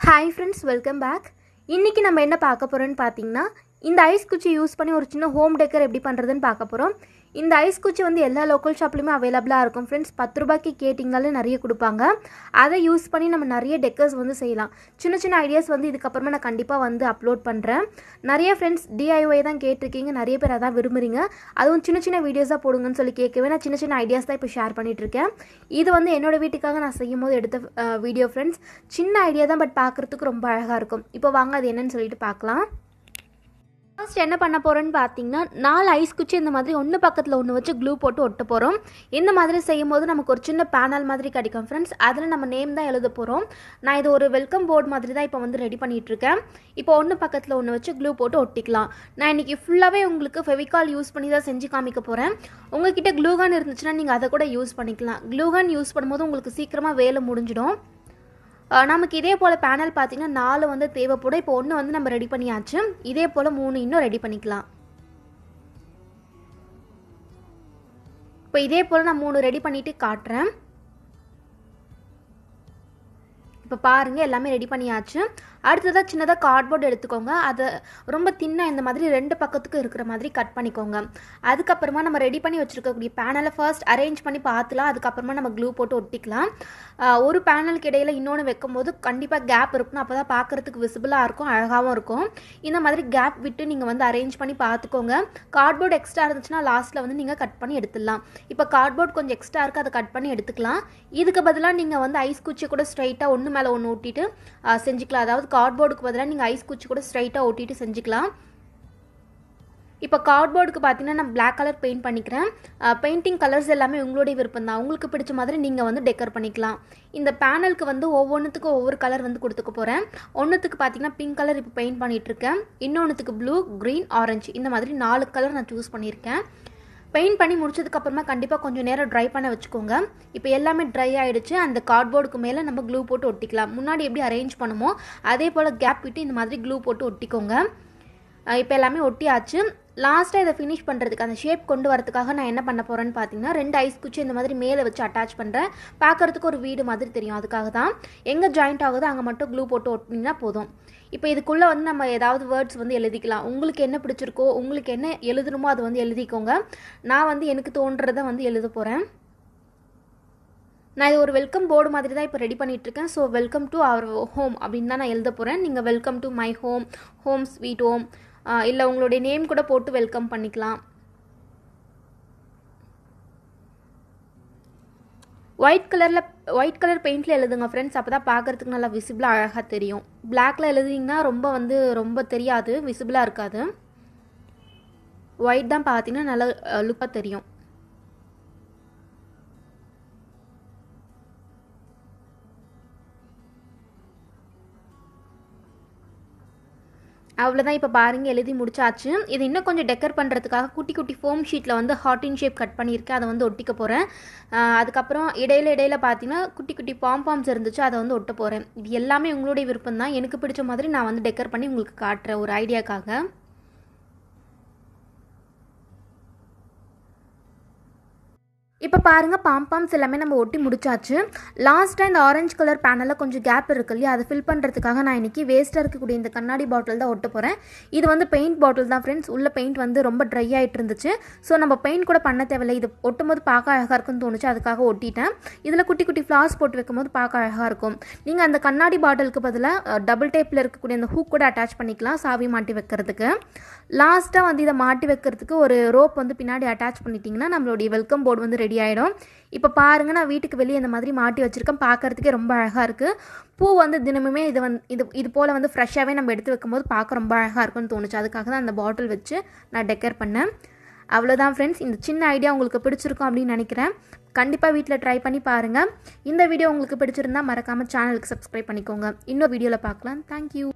Hi friends welcome back இன்றைக்கி நம்ம என்ன பார்க்க போகிறோம்னு பார்த்தீங்கன்னா இந்த ஐஸ் குச்சி யூஸ் பண்ணி ஒரு சின்ன ஹோம் டெக்கர் எப்படி பண்ணுறதுன்னு பார்க்க போகிறோம் இந்த ஐஸ் குச்சி வந்து எல்லா லோக்கல் ஷாப்லையுமே அவைலபிளாக இருக்கும். ஃப்ரெண்ட்ஸ் பத்து ரூபாய்க்கு கேட்டிங்கனாலே நிறைய கொடுப்பாங்க. அதை யூஸ் பண்ணி நம்ம நிறைய டெக்கர்ஸ் வந்து செய்யலாம். சின்ன சின்ன ஐடியாஸ் வந்து இதுக்கப்புறமா நான் கண்டிப்பாக வந்து அப்லோட் பண்ணுறேன் நிறைய ஃப்ரெண்ட்ஸ் டிஐஒய் தான் கேட்டிருக்கீங்க. நிறைய பேர் அதான் விரும்புறீங்க. அதுவும் சின்ன சின்ன வீடியோஸாக போடுங்கன்னு சொல்லி கேட்கவே நான் சின்ன சின்ன ஐடியாஸ் தான் இப்போ ஷேர் பண்ணிகிட்ருக்கேன் இது வந்து என்னோட வீட்டுக்காக நான் செய்யும் போது எடுத்த வீடியோ ஃப்ரெண்ட்ஸ் சின்ன ஐடியா தான் பட் பார்க்குறதுக்கு ரொம்ப அழகாக இருக்கும். இப்போ வாங்க அது என்னன்னு சொல்லிட்டு பார்க்கலாம். ஃபர்ஸ்ட் என்ன பண்ண போகிறோன்னு பார்த்தீங்கன்னா நாலு ஐஸ் குச்சி இந்த மாதிரி ஒன்று பக்கத்தில் ஒன்று வச்சு க்ளூ போட்டு ஒட்ட போகிறோம் இந்த மாதிரி செய்யும் போது நமக்கு ஒரு சின்ன பேனல் மாதிரி கிடைக்கும் ஃப்ரெண்ட்ஸ் அதில் நம்ம நேம் தான் எழுத போகிறோம் நான் இது ஒரு வெல்கம் போர்டு மாதிரி தான் இப்போ வந்து ரெடி பண்ணிகிட்ருக்கேன் இப்போ ஒன்று பக்கத்தில் ஒன்று வச்சு க்ளூ போட்டு ஒட்டிக்கலாம். நான் இன்றைக்கி ஃபுல்லாகவே உங்களுக்கு ஃபெவிகால் யூஸ் பண்ணி தான் செஞ்சு காமிக்க போகிறேன் உங்ககிட்ட க்ளூகான் இருந்துச்சுன்னா நீங்கள் அதை கூட யூஸ் பண்ணிக்கலாம். க்ளூகான் யூஸ் பண்ணும்போது உங்களுக்கு சீக்கிரமாக வேலை முடிஞ்சிடும். நமக்கு இதே போல் பேனல் பார்த்திங்கன்னா நாலு வந்து தேவைப்படும். இப்போ ஒன்று வந்து நம்ம ரெடி பண்ணியாச்சு. இதே போல் மூணு இன்னும் ரெடி பண்ணிக்கலாம். இப்போ இதே போல் நான் மூணு ரெடி பண்ணிவிட்டு காட்டுறேன். இப்போ பாருங்கள் எல்லாமே ரெடி பண்ணியாச்சு. அடுத்ததாக சின்னதாக கார்ட்போர்ட் எடுத்துக்கோங்க. அதை ரொம்ப தின்னாக இந்த மாதிரி ரெண்டு பக்கத்துக்கும் இருக்கிற மாதிரி கட் பண்ணிக்கோங்க. அதுக்கப்புறமா நம்ம ரெடி பண்ணி வச்சுருக்கக்கூடிய பேனலை ஃபர்ஸ்ட் அரேஞ்ச் பண்ணி பார்த்துலாம். அதுக்கப்புறமா நம்ம க்ளூ போட்டு ஒட்டிக்கலாம். ஒரு பேனலுக்கு இடையில் இன்னொன்று வைக்கும்போது கண்டிப்பாக கேப் இருக்கணும் அப்போ தான் பார்க்குறதுக்கு விசிபிளாக இருக்கும் அழகாகவும் இருக்கும். இந்த மாதிரி கேப் விட்டு நீங்கள் வந்து அரேஞ்ச் பண்ணி பார்த்துக்கோங்க. கார்ட்போர்ட் எக்ஸ்ட்ரா இருந்துச்சுன்னா லாஸ்ட்டில் வந்து நீங்கள் கட் பண்ணி எடுத்துடலாம். இப்போ கார்ட்போர்ட் கொஞ்சம் எக்ஸ்ட்ரா இருக்குது அதை கட் பண்ணி எடுத்துக்கலாம். இதுக்கு பதிலாக நீங்கள் வந்து ஐஸ் குச்சி கூட ஸ்ட்ரைட்டாக ஒன்று மேலே ஒன்று ஒட்டிட்டு செஞ்சுக்கலாம். அதாவது கார்ட்போர்டுக்கு பதிலாக நீங்கள் ஐஸ் குச்சி கூட ஸ்ட்ரைட்டாக ஒட்டிட்டு செஞ்சுக்கலாம். இப்போ கார்ட்போர்டுக்கு பார்த்தீங்கன்னா நான் பிளாக் கலர் பெயிண்ட் பண்ணிக்கிறேன். பெயிண்டிங் கலர்ஸ் எல்லாமே உங்களுடைய விருப்பம் தான். உங்களுக்கு பிடிச்ச மாதிரி நீங்கள் வந்து டெக்கர் பண்ணிக்கலாம். இந்த பேனலுக்கு வந்து ஒவ்வொன்றுத்துக்கும் ஒவ்வொரு கலர் வந்து கொடுத்துக்க போகிறேன் ஒன்றுத்துக்கு பார்த்தீங்கன்னா பிங்க் கலர் இப்போ பெயிண்ட் பண்ணிகிட்ருக்கேன் இன்னொன்றுத்துக்கு ப்ளூ க்ரீன் ஆரஞ்சு இந்த மாதிரி நாலு கலர் நான் சூஸ் பண்ணியிருக்கேன். பெயிண்ட் பண்ணி முடிச்சதுக்கப்புறமா கண்டிப்பாக கொஞ்சம் நேரம் ட்ரை பண்ண வச்சுக்கோங்க. இப்போ எல்லாமே ட்ரை ஆகிடுச்சு அந்த கார்ட்போர்டுக்கு மேலே நம்ம க்ளூ போட்டு ஒட்டிக்கலாம். முன்னாடி எப்படி அரேஞ்ச் பண்ணுமோ அதே போல் கேப் விட்டு இந்த மாதிரி க்ளூ போட்டு ஒட்டிக்கோங்க. இப்போ எல்லாமே ஒட்டியாச்சு. லாஸ்ட்டாக இதை ஃபினிஷ் பண்ணுறதுக்கு அந்த ஷேப் கொண்டு வரதுக்காக நான் என்ன பண்ண போகிறேன்னு பார்த்தீங்கன்னா ரெண்டு ஐஸ் குச்சி இந்த மாதிரி மேலே வச்சு அட்டாச் பண்ணுறேன் பார்க்குறதுக்கு ஒரு வீடு மாதிரி தெரியும் அதுக்காக தான். எங்கே ஜாயிண்ட் ஆகுதோ அங்கே மட்டும் க்ளூ போட்டு ஒட்டினீங்கன்னா போதும். இப்போ இதுக்குள்ளே வந்து நம்ம ஏதாவது வேர்ட்ஸ் வந்து எழுதிக்கலாம். உங்களுக்கு என்ன பிடிச்சிருக்கோ உங்களுக்கு என்ன எழுதணுமோ அதை வந்து எழுதிக்கோங்க. நான் வந்து எனக்கு தோன்றதை வந்து எழுத போகிறேன் நான் இது ஒரு வெல்கம் போர்டு மாதிரி தான் இப்போ ரெடி பண்ணிகிட்ருக்கேன் so welcome to our home அப்படின்னு தான் நான் எழுத போகிறேன் நீங்கள் welcome to my home home sweet home இல்லை உங்களுடைய நேம் கூட போட்டு வெல்கம் பண்ணிக்கலாம். ஒயிட் கலரில் ஒயிட் கலர் பெயிண்டில் எழுதுங்க ஃப்ரெண்ட்ஸ் அப்போ தான் பார்க்குறதுக்கு நல்லா விசிபிளாக அழகாக தெரியும். பிளாக்ல எழுதிங்கன்னா ரொம்ப வந்து ரொம்ப தெரியாது விசிபிளாக இருக்காது. ஒயிட் தான் பார்த்தீங்கன்னா நல்லா லுக்காக தெரியும். அவ்வளோதான் இப்போ பாருங்கள் எழுதி முடிச்சாச்சு. இது இன்னும் கொஞ்சம் டெக்கர் பண்ணுறதுக்காக குட்டி குட்டி ஃபோம் ஷீட்டில் வந்து ஹார்டின் ஷேப் கட் பண்ணியிருக்கேன். அதை வந்து ஒட்டிக்க போகிறேன் அதுக்கப்புறம் இடையில இடையில பார்த்தீங்கன்னா குட்டி குட்டி பாம்பாம்ஸ் இருந்துச்சு. அதை வந்து ஒட்ட போகிறேன் இது எல்லாமே உங்களுடைய விருப்பம் தான் எனக்கு பிடிச்ச மாதிரி நான் வந்து டெக்கர் பண்ணி உங்களுக்கு காட்டுறேன் ஒரு ஐடியாக்காக இப்போ பாருங்கள் பாம்பாம்ஸ் எல்லாமே நம்ம ஒட்டி முடிச்சாச்சு. லாஸ்ட்டாக இந்த ஆரஞ்சு கலர் பேனலில் கொஞ்சம் கேப் இருக்கு இல்லையா? அதை ஃபில் பண்ணுறதுக்காக நான் இன்றைக்கி வேஸ்ட்டாக இருக்கக்கூடிய இந்த கண்ணாடி பாட்டில் தான் ஒட்ட போகிறேன் இது வந்து பெயிண்ட் பாட்டில் தான் ஃப்ரெண்ட்ஸ் உள்ள பெயிண்ட் வந்து ரொம்ப ட்ரை ஆகிட்டு இருந்துச்சு. ஸோ நம்ம பெயிண்ட் கூட பண்ண தேவையில்லை. இது ஒட்டும் போது பார்க்க அழகாக இருக்குன்னு தோணுச்சு. அதுக்காக ஒட்டிட்டேன். இதில் குட்டி குட்டி ஃப்ளார்ஸ் போட்டு வைக்கும்போது பார்க்க அழகாக இருக்கும். நீங்கள் அந்த கண்ணாடி பாட்டிலுக்கு பதிலாக டபுள் டேப்பில் இருக்கக்கூடிய அந்த ஹூக் கூட அட்டாச் பண்ணிக்கலாம் சாவி மாட்டி வைக்கிறதுக்கு. லாஸ்ட்டாக வந்து இதை மாட்டி வைக்கிறதுக்கு ஒரு ரோப் வந்து பின்னாடி அட்டாச் பண்ணிட்டீங்கன்னா நம்மளுடைய வெல்கம் போர்டு வந்து ரெடி ரெடி ஆகிடும் இப்போ பாருங்கள் நான் வீட்டுக்கு வெளியே இந்த மாதிரி மாட்டி வச்சுருக்கேன். பார்க்குறதுக்கே ரொம்ப அழகாக இருக்குது பூ வந்து தினமுமே இது வந்து இது இது போல் வந்து ஃப்ரெஷ்ஷாகவே நம்ம எடுத்து வைக்கும்போது பார்க்க ரொம்ப அழகாக இருக்கும்னு தோணுச்சு. அதுக்காக தான் அந்த பாட்டில் வச்சு நான் டெக்கர் பண்ணேன். அவ்வளோதான் ஃப்ரெண்ட்ஸ் இந்த சின்ன ஐடியா உங்களுக்கு பிடிச்சிருக்கும் அப்படின்னு நினைக்கிறேன். கண்டிப்பாக வீட்டில் ட்ரை பண்ணி பாருங்கள் இந்த வீடியோ உங்களுக்கு பிடிச்சிருந்தா மறக்காமல் சேனலுக்கு சப்ஸ்கிரைப் பண்ணிக்கோங்க. இன்னொரு வீடியோவில் பார்க்கலாம் தேங்க்யூ